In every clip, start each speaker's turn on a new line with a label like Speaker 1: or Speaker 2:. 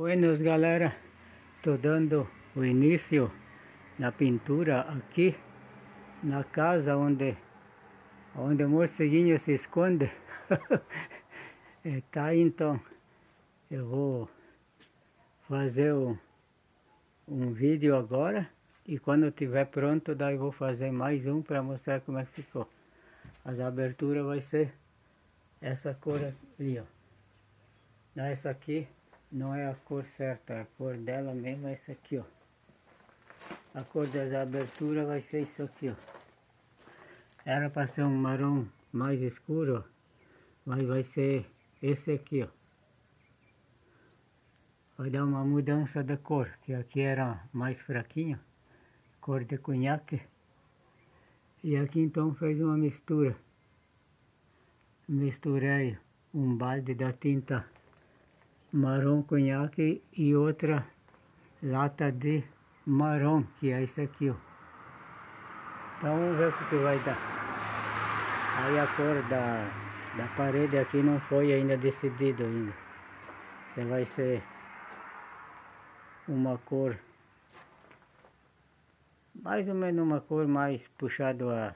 Speaker 1: Buenas galera, tô dando o início na pintura aqui na casa onde onde o morceguinho se esconde. Tá então eu vou fazer um, um vídeo agora e quando tiver pronto daí vou fazer mais um para mostrar como é que ficou. As aberturas vai ser essa cor ali ó. Essa aqui não é a cor certa, a cor dela mesmo é essa aqui, ó. A cor das aberturas vai ser isso aqui, ó. Era para ser um marrom mais escuro, mas vai ser esse aqui, ó. Vai dar uma mudança de cor, que aqui era mais fraquinho, cor de cunhaque. E aqui então fez uma mistura. Misturei um balde da tinta marrom conhaque e outra lata de marrom, que é isso aqui, ó. Então vamos ver o que, vai dar. Aí a cor da, da parede aqui não foi ainda decidido ainda. Se vai ser uma cor mais ou menos uma cor mais puxado a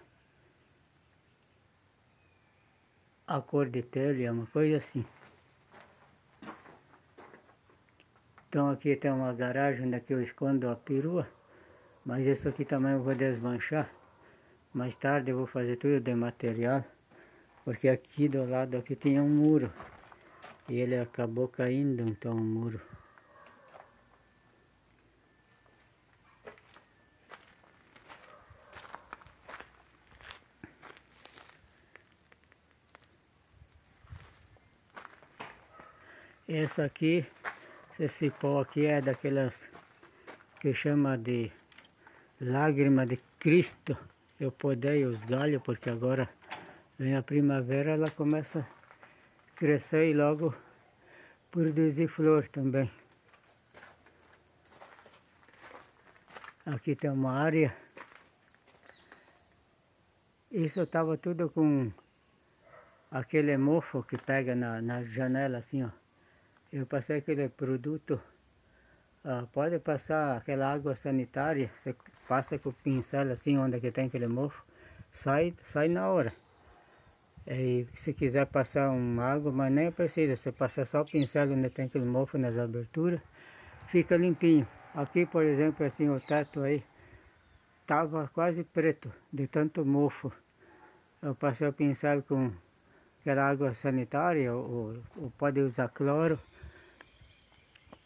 Speaker 1: a cor de telha, uma coisa assim. Então aqui tem uma garagem onde eu escondo a perua. Mas isso aqui também eu vou desmanchar. Mais tarde eu vou fazer tudo de material. Porque aqui do lado aqui tinha um muro. E ele acabou caindo então o muro. Essa aqui esse pó aqui é daquelas que chama de lágrima de Cristo. Eu podei os galhos porque agora vem a primavera, ela começa a crescer e logo produzir flor também. Aqui tem uma área. Isso estava tudo com aquele mofo que pega na, na janela assim, ó. Eu passei aquele produto, ah, pode passar aquela água sanitária, você passa com o pincel assim, onde que tem aquele mofo, sai, sai na hora. E se quiser passar uma água, mas nem precisa, você passa só o pincel onde tem aquele mofo nas aberturas, fica limpinho. Aqui, por exemplo, assim, o teto aí, tava quase preto, de tanto mofo. Eu passei o pincel com aquela água sanitária, ou, ou pode usar cloro,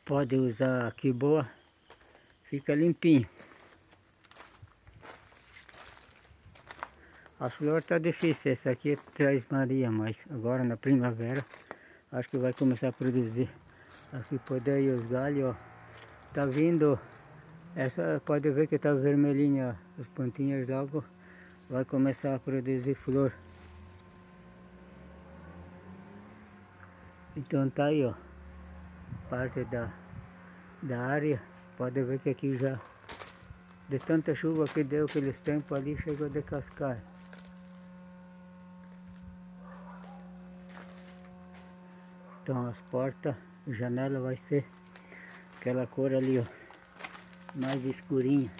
Speaker 1: Pode usar aqui boa, fica limpinho. A flor tá difícil, essa aqui é traz Maria, mas agora na primavera acho que vai começar a produzir. Aqui pode aí os galhos, ó. Tá vindo, essa pode ver que tá vermelhinha, as pontinhas logo vai começar a produzir flor. Então tá aí, ó parte da, da área. Pode ver que aqui já, de tanta chuva que deu aqueles tempos ali, chegou a decascar. Então as portas, janela vai ser aquela cor ali, ó, mais escurinha.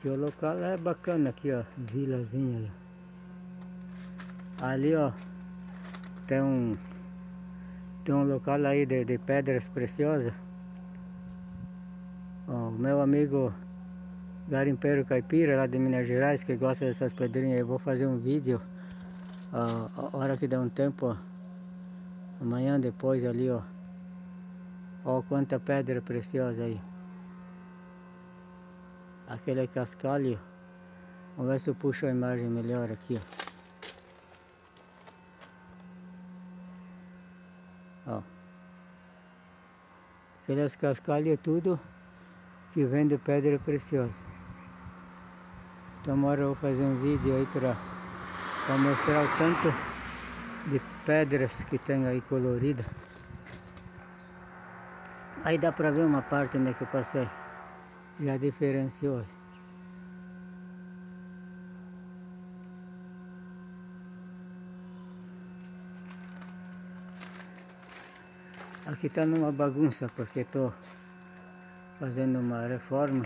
Speaker 1: Aqui o local é bacana aqui, ó, vilazinha. Ali, ó, tem um tem um local aí de, de pedras preciosas. Ó, o meu amigo garimpeiro caipira lá de Minas Gerais que gosta dessas pedrinhas, eu vou fazer um vídeo ó, a hora que der um tempo, ó, amanhã depois ali, ó. Ó quanta pedra preciosa aí aquele cascalho. Vamos ver se eu puxo a imagem melhor aqui, ó. ó. Aqueles cascalhos é tudo que vem de pedra preciosa. Então agora eu vou fazer um vídeo aí para mostrar o tanto de pedras que tem aí colorida. Aí dá para ver uma parte onde é que eu passei Já diferenciou. Aqui está numa bagunça porque estou fazendo uma reforma,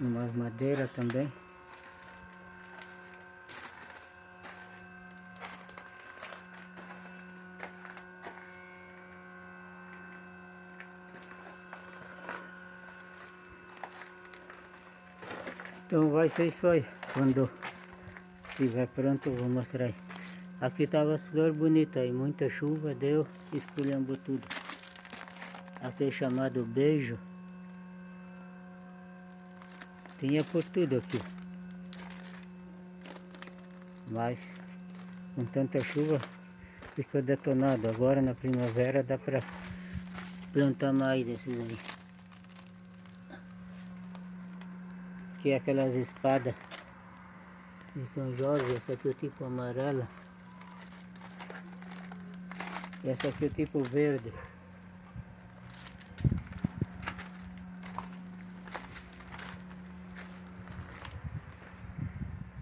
Speaker 1: numa madeira também. Então vai ser isso aí. Quando estiver pronto vou mostrar aí. Aqui tava as flores bonitas aí, muita chuva deu, esculhambou tudo. Aqui é chamado beijo. Tinha por tudo aqui. Mas com tanta chuva ficou detonado. Agora na primavera dá para plantar mais desses aí. Aqui é aquelas espadas de São Jorge, essa aqui é o tipo amarela. Essa aqui é o tipo verde.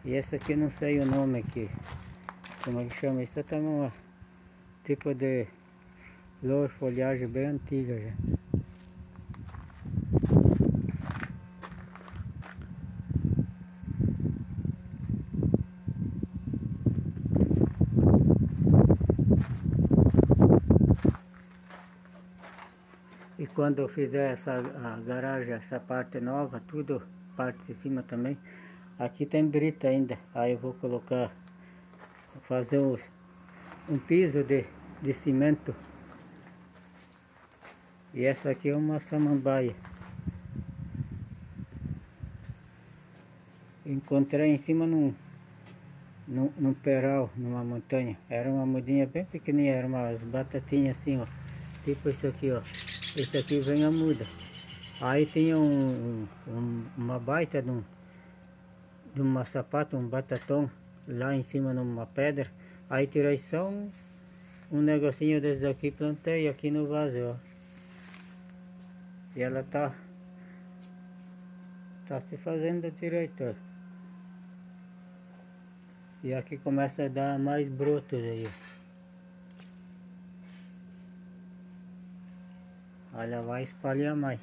Speaker 1: E essa aqui não sei o nome aqui. Como é que chama? Isso também é um tipo de flor, folhagem bem antiga já. Quando eu fizer essa garagem, essa parte nova, tudo, parte de cima também, aqui tem brita ainda. Aí eu vou colocar, fazer os, um piso de, de cimento. E essa aqui é uma samambaia. Encontrei em cima num, num, num peral, numa montanha. Era uma mudinha bem pequenininha, era umas batatinhas assim, ó. Tipo isso aqui, ó. Esse aqui vem a muda. Aí tinha um, um, uma baita de, um, de uma sapata, um batatão, lá em cima numa pedra. Aí tirei só um, um negocinho desse daqui plantei aqui no vaso, ó. E ela tá, tá se fazendo direito, ó. E aqui começa a dar mais brotos aí, ó. Olha, vai espalhar mais.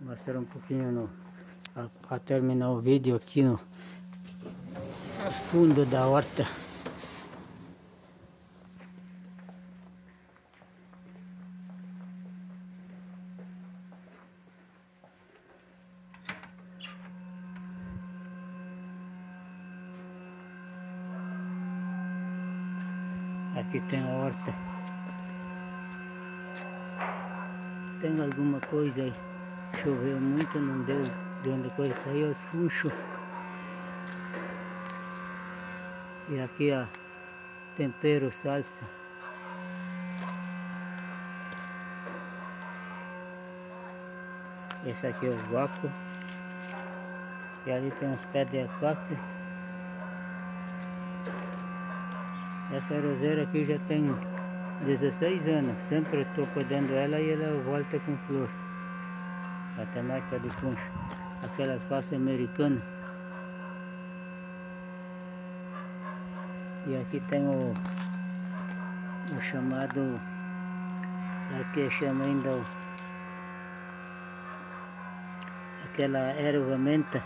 Speaker 1: mostrar um pouquinho no, a, terminar o vídeo aqui no fundo da horta. Aqui tem a horta. Tem alguma coisa aí. Choveu muito, não deu de onde coisa saiu os funchos. E aqui a tempero salsa. Esse aqui é o guaco. E ali tem uns pés de alface. Essa roseira aqui já tem 16 anos. Sempre estou cuidando dela e ela volta com flor. Até mais para de puncho. Aquela alface americana. E aqui tem o, o chamado, aqui chama ainda o, aquela erva menta.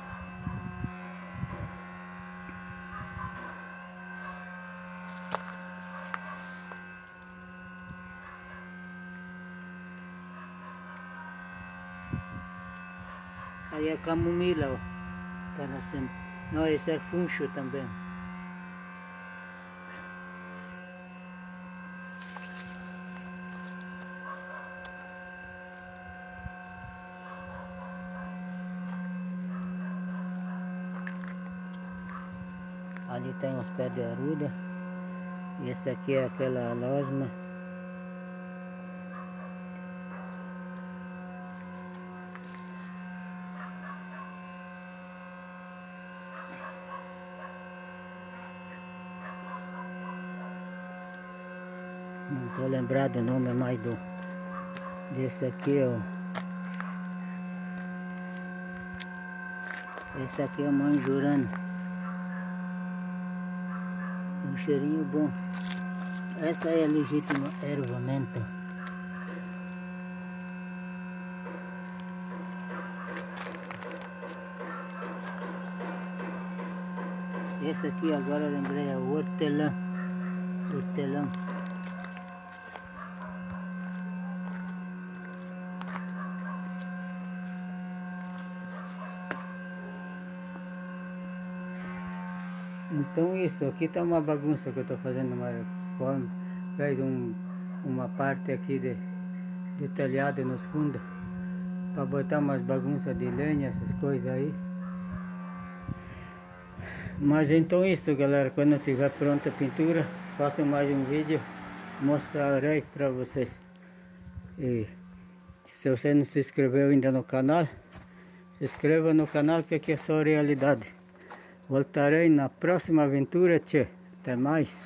Speaker 1: Aí é camomila, ó. Tá nascendo. Não, esse é funcho também. Ali tem uns pés de aruda. Esse aqui é aquela losma. Não estou lembrado o nome mais do desse aqui, ó. Esse aqui é o manjurano. Um cheirinho bom. Essa é a legítima erva menta. Esse aqui agora lembrei é o hortelã. Hortelã. Então isso, aqui está uma bagunça que eu estou fazendo uma reforma. Fez um, uma parte aqui de, de telhado nos fundos para botar umas bagunças de lenha, essas coisas aí. Mas então isso galera, quando tiver pronta a pintura, faço mais um vídeo, mostrarei para vocês. E se você não se inscreveu ainda no canal, se inscreva no canal que aqui é só realidade. Voltarei na próxima aventura, tchê. Até mais.